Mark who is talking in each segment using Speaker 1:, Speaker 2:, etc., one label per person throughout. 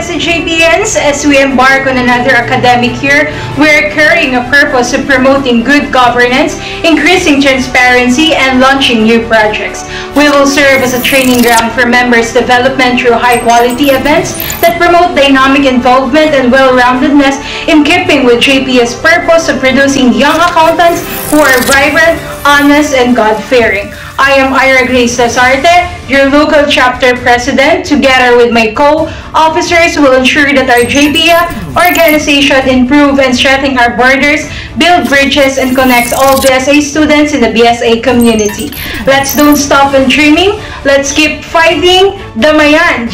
Speaker 1: VPS JPians, as we embark on another academic year, we're carrying a purpose of promoting good governance, increasing transparency, and launching new projects. We will serve as a training ground for members' development through high-quality events that promote dynamic involvement and well-roundedness in keeping with JP's purpose of producing young accountants who are vibrant, honest, and God-fearing. I am Ira Grace Lasarte, your local chapter president. Together with my co-officers will ensure that our JPIA organization improve and strengthen our borders, build bridges, and connect all BSA students in the BSA community. Let's don't stop in dreaming. Let's keep fighting Damayan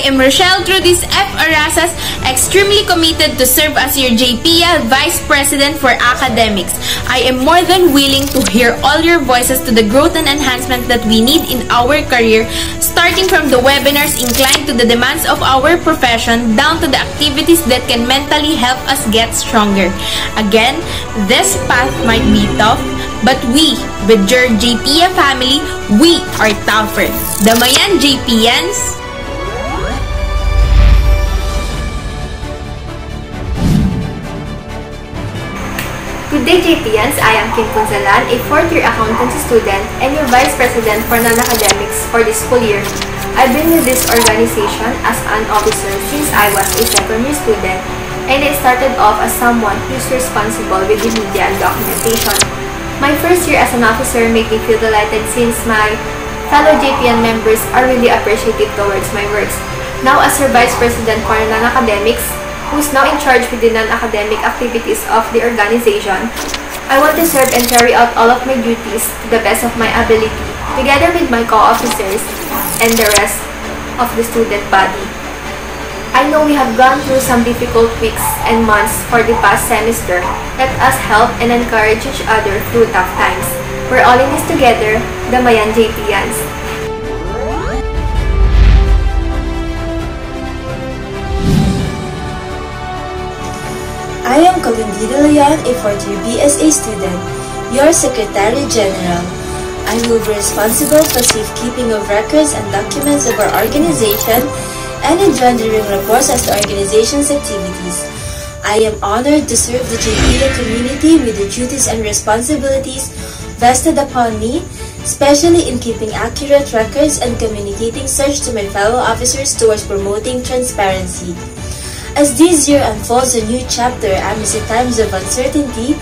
Speaker 2: I am Rochelle Trudis F. Arasas, extremely committed to serve as your JPA Vice President for Academics. I am more than willing to hear all your voices to the growth and enhancement that we need in our career, starting from the webinars inclined to the demands of our profession down to the activities that can mentally help us get stronger. Again, this path might be tough, but we, with your JPA family, we are tougher. The Mayan JPNs,
Speaker 3: Good day, JPians. I am Kim Punzalan, a fourth-year accountancy student and your Vice President for Non-Academics for this school year. I've been with this organization as an officer since I was a second-year student and I started off as someone who's responsible with the media and documentation. My first year as an officer made me feel delighted since my fellow JPN members are really appreciative towards my works. Now as your Vice President for Non-Academics, who's now in charge with the non-academic activities of the organization, I want to serve and carry out all of my duties to the best of my ability, together with my co-officers and the rest of the student body. I know we have gone through some difficult weeks and months for the past semester. Let us help and encourage each other through tough times. We're all in this together, Damayan JPians.
Speaker 4: I am Kalundina Leon, a fourth-year BSA student, your Secretary General. I will be responsible for safekeeping of records and documents of our organization and in rendering reports as to organization's activities. I am honored to serve the JPIA community with the duties and responsibilities vested upon me, especially in keeping accurate records and communicating such to my fellow officers towards promoting transparency. As this year unfolds a new chapter amidst times of uncertainty,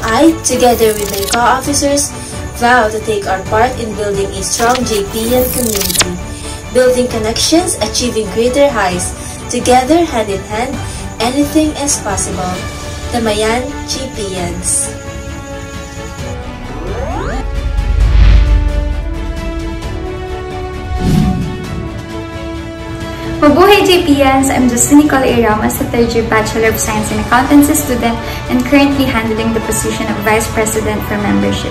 Speaker 4: I, together with my co-officers, vow to take our part in building a strong JPN community, building connections, achieving greater heights. Together, hand in hand, anything is possible. The Mayan JPians.
Speaker 5: Mabuhay JPians! I'm Justine Nicole A. Ramos, a third-year Bachelor of Science in Accountancy student and currently handling the position of Vice President for Membership.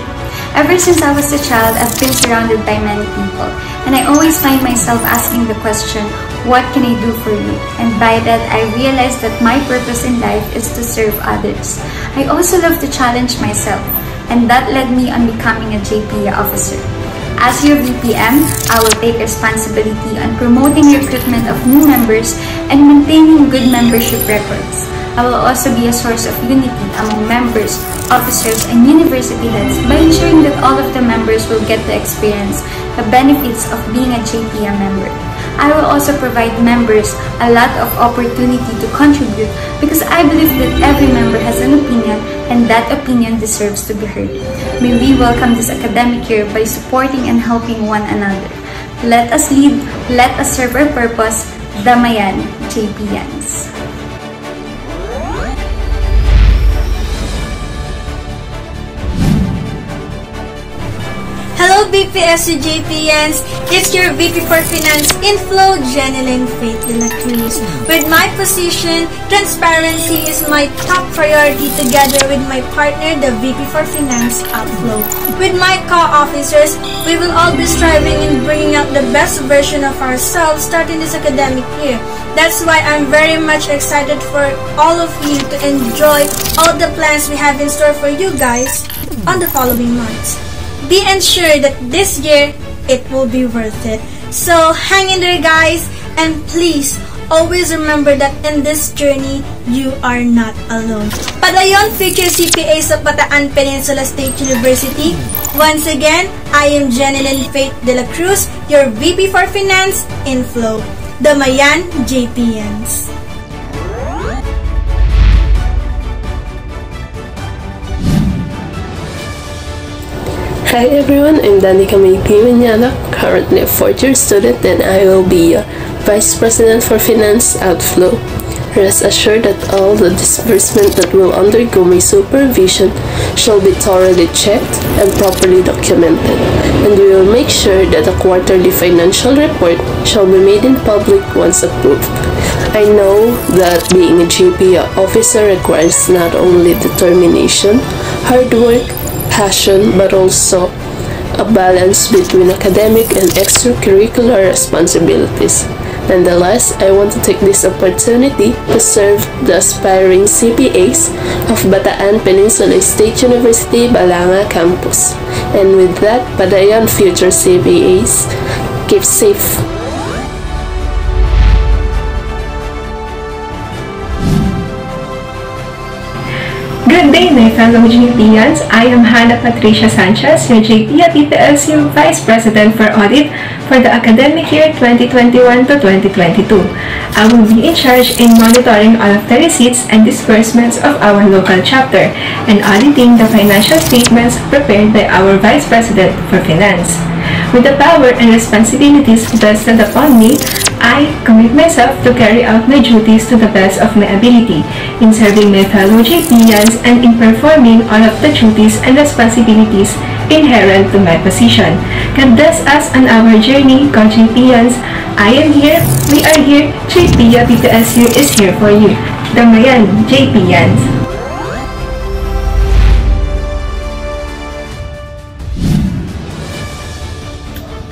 Speaker 5: Ever since I was a child, I've been surrounded by many people, and I always find myself asking the question, what can I do for you? And by that, I realized that my purpose in life is to serve others. I also love to challenge myself, and that led me on becoming a JPIA officer. As your VPM, I will take responsibility on promoting recruitment of new members and maintaining good membership records. I will also be a source of unity among members, officers, and university heads by ensuring that all of the members will get to experience the benefits of being a JPM member. I will also provide members a lot of opportunity to contribute because I believe that every member has an opinion and that opinion deserves to be heard. May we welcome this academic year by supporting and helping one another. Let us lead, let us serve our purpose, Damayan JPians.
Speaker 6: Hello BPSU JPians, it's your VP for Finance Inflow, Jeneline Faith de la Cruz. With my position, transparency is my top priority together with my partner, the VP for Finance Outflow. With my co-officers, we will all be striving in bringing out the best version of ourselves starting this academic year. That's why I'm very much excited for all of you to enjoy all the plans we have in store for you guys. on the following months. Be ensured that this year, it will be worth it. So hang in there guys and please always remember that in this journey, you are not alone. Padayon future CPA sa Bataan Peninsula State University. Once again, I am Jeneline Faith de la Cruz, your VP for Finance in Flow. Damayan JPNs.
Speaker 7: Hi everyone, I'm Danica May Pimenyanak, currently a fourth year student and I will be a Vice President for Finance Outflow. Rest assured that all the disbursement that will undergo my supervision shall be thoroughly checked and properly documented, and we will make sure that a quarterly financial report shall be made in public once approved. I know that being a JPIA officer requires not only determination, hard work, passion, but also a balance between academic and extracurricular responsibilities. Nonetheless, I want to take this opportunity to serve the aspiring CPAs of Bataan Peninsula State University Balanga campus. And with that, Padayon future CPAs, keep safe.
Speaker 8: Good day, my fellow GPians. I am Hannah Patricia Sanchez, your JPia PPSU Vice President for Audit for the academic year 2021 to 2022. I will be in charge in monitoring all of the receipts and disbursements of our local chapter and auditing the financial statements prepared by our Vice President for Finance. With the power and responsibilities vested upon me, I commit myself to carry out my duties to the best of my ability in serving my fellow JPians and in performing all of the duties and responsibilities inherent to my position. God bless us on our journey, JPians. I am here, we are here, JPia PPSU is here for you. Damayan, JPians.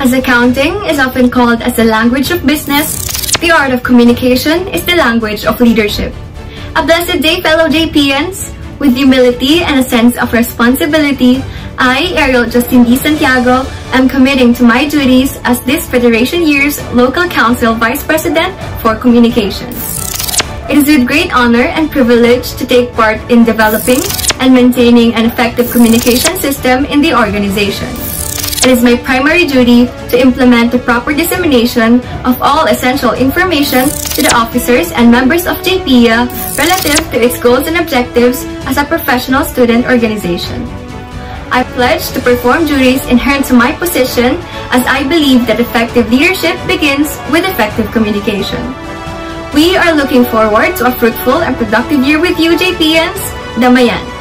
Speaker 9: As accounting is often called as the language of business, the art of communication is the language of leadership. A blessed day, fellow JPians! With humility and a sense of responsibility, I, Ariel Justin D. Santiago, am committing to my duties as this Federation Year's Local Council Vice President for Communications. It is with great honor and privilege to take part in developing and maintaining an effective communication system in the organization. It is my primary duty to implement the proper dissemination of all essential information to the officers and members of JPIA relative to its goals and objectives as a professional student organization. I pledge to perform duties inherent to my position as I believe that effective leadership begins with effective communication. We are looking forward to a fruitful and productive year with you, JPians. Damayan!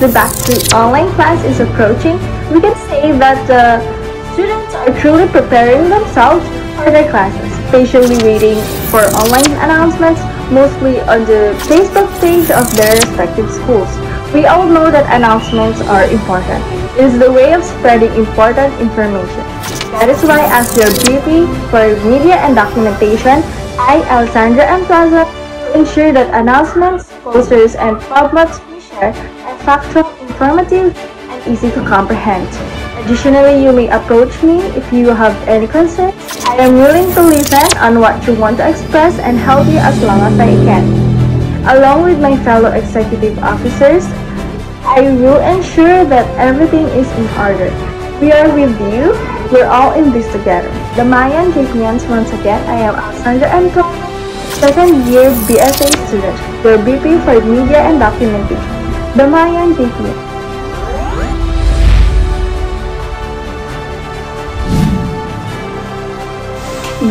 Speaker 10: The back to online class is approaching, we can say that the students are truly preparing themselves for their classes, patiently waiting for online announcements, mostly on the Facebook page of their respective schools. We all know that announcements are important. It is the way of spreading important information. That is why as your VP for Media and Documentation, I, Alessandra M. Plaza, ensure that announcements, posters, and PubMats we share are factual, informative, and easy to comprehend. Additionally, you may approach me if you have any concerns. I am willing to listen on what you want to express and help you as long as I can. Along with my fellow executive officers, I will ensure that everything is in order. We are with you. We're all in this together. Damayan JPians once again, I am Alessandra. Tong, second year BSA student, your VP for Media and Documentation.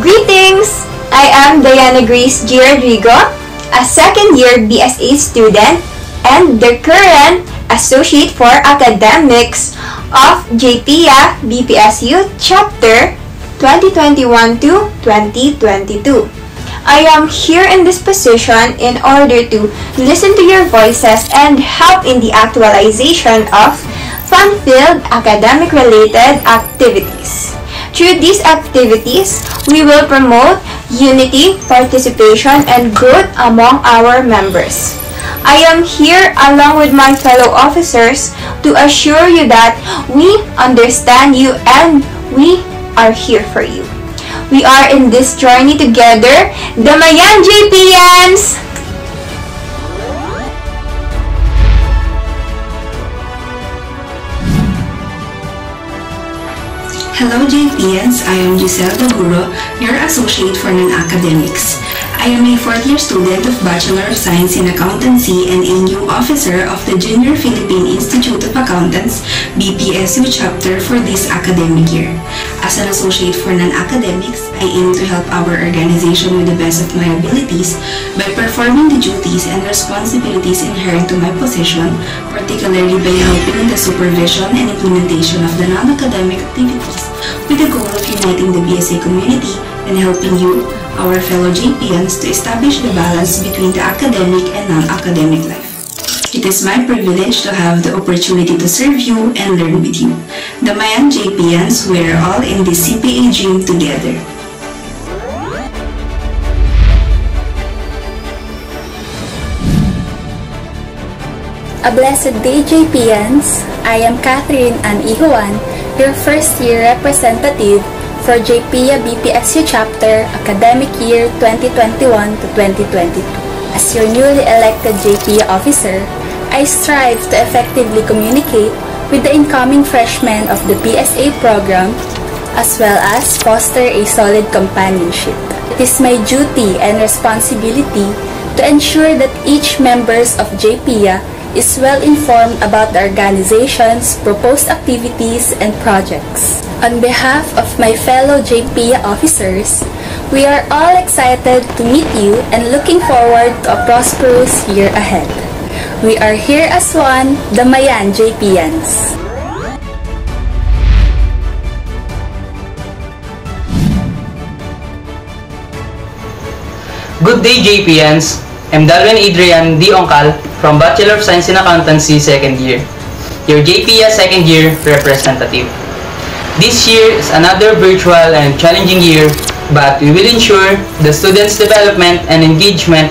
Speaker 11: Greetings! I am Diana Grace G. Rodrigo, a second year BSA student and the current Associate for Academics of JPIA BPSU Chapter 2021 to 2022. I am here in this position in order to listen to your voices and help in the actualization of fun-filled academic-related activities. Through these activities, we will promote unity, participation, and growth among our members. I am here along with my fellow officers to assure you that we understand you and we are here for you. We are in this journey together, Damayan JPians!
Speaker 12: Hello JPians, I am Giselle Daguro, your associate for non-academics. I am a fourth-year student of Bachelor of Science in Accountancy and a new officer of the Junior Philippine Institute of Accountants, BPSU chapter for this academic year. As an associate for non-academics, I aim to help our organization with the best of my abilities by performing the duties and responsibilities inherent to my position, particularly by helping in the supervision and implementation of the non-academic activities with the goal of uniting the BSA community and helping you, our fellow JPians, to establish the balance between the academic and non-academic life. It is my privilege to have the opportunity to serve you and learn with you. The Mayan JPians, we are all in this CPA dream together.
Speaker 13: A blessed day, JPians! I am Catherine Ann Ihuan, your first year representative for JPIA BPSU chapter academic year 2021 to 2022. As your newly elected JPIA officer, I strive to effectively communicate with the incoming freshmen of the PSA program as well as foster a solid companionship. It is my duty and responsibility to ensure that each members of JPIA is well informed about the organization's proposed activities and projects. On behalf of my fellow JPIA officers, we are all excited to meet you and looking forward to a prosperous year ahead. We are here as one, Damayan JPians.
Speaker 14: Good day, JPians. I'm Darwin Adrian D. Oncal from Bachelor of Science in Accountancy second year, your JPIA second year representative. This year is another virtual and challenging year, but we will ensure the students' development and engagement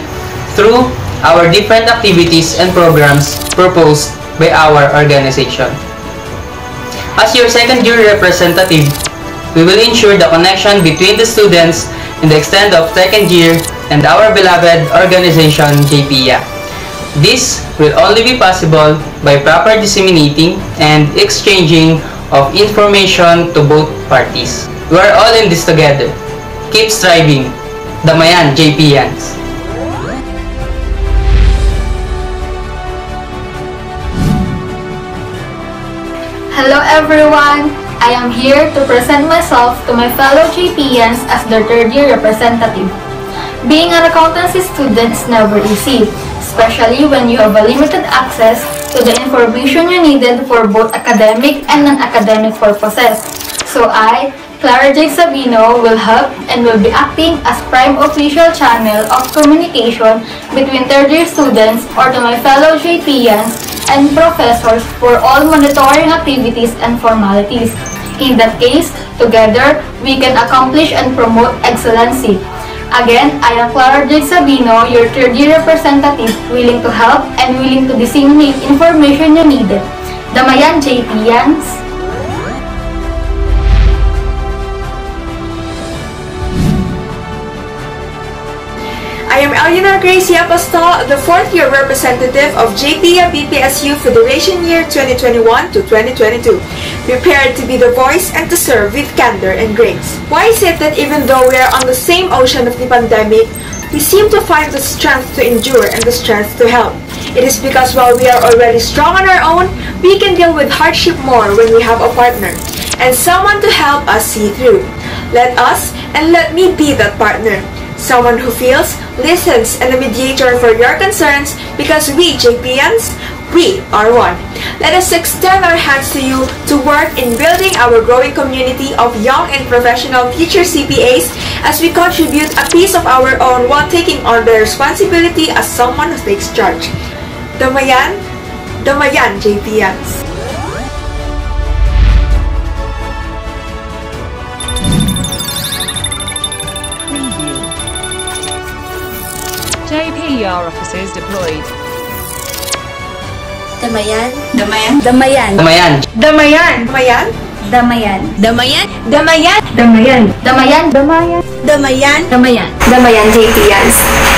Speaker 14: through our different activities and programs proposed by our organization. As your second year representative, we will ensure the connection between the students in the extent of second year and our beloved organization, JPIA. This will only be possible by proper disseminating and exchanging of information to both parties. We are all in this together. Keep striving. Damayan, JPians.
Speaker 15: Hello everyone! I am here to present myself to my fellow JPians as their third year representative. Being an accountancy student is never easy, especially when you have a limited access to the information you needed for both academic and non-academic purposes. So I, Clara J. Sabino, will help and will be acting as prime official channel of communication between third year students or to my fellow JPians and professors for all monitoring activities and formalities. In that case, together, we can accomplish and promote excellency. Again, I am Clara J. Sabino, your third year representative, willing to help and willing to disseminate information you needed. Damayan JPians.
Speaker 10: I am Elleonor Gracie Apostol, the fourth year representative of JPIA BPSU Federation Year 2021 to 2022, prepared to be the voice and to serve with candor and grace. Why is it that even though we are on the same ocean of the pandemic, we seem to find the strength to endure and the strength to help? It is because while we are already strong on our own, we can deal with hardship more when we have a partner and someone to help us see through. Let us and let me be that partner someone who feels, listens, and a mediator for your concerns because we, JPians, we are one. Let us extend our hands to you to work in building our growing community of young and professional future CPAs as we contribute a piece of our own while taking on the responsibility as someone who takes charge. Damayan, Damayan JPians.
Speaker 16: JPER officers deployed.
Speaker 4: Damayan,
Speaker 12: Damayan,
Speaker 6: Damayan.
Speaker 14: Damayan.
Speaker 1: Damayan.
Speaker 10: Damayan,
Speaker 6: Damayan.
Speaker 2: Damayan.
Speaker 6: Damayan.
Speaker 15: Damayan. Damayan. Damayan.
Speaker 6: Damayan.
Speaker 15: Damayan.
Speaker 3: Damayan JPians.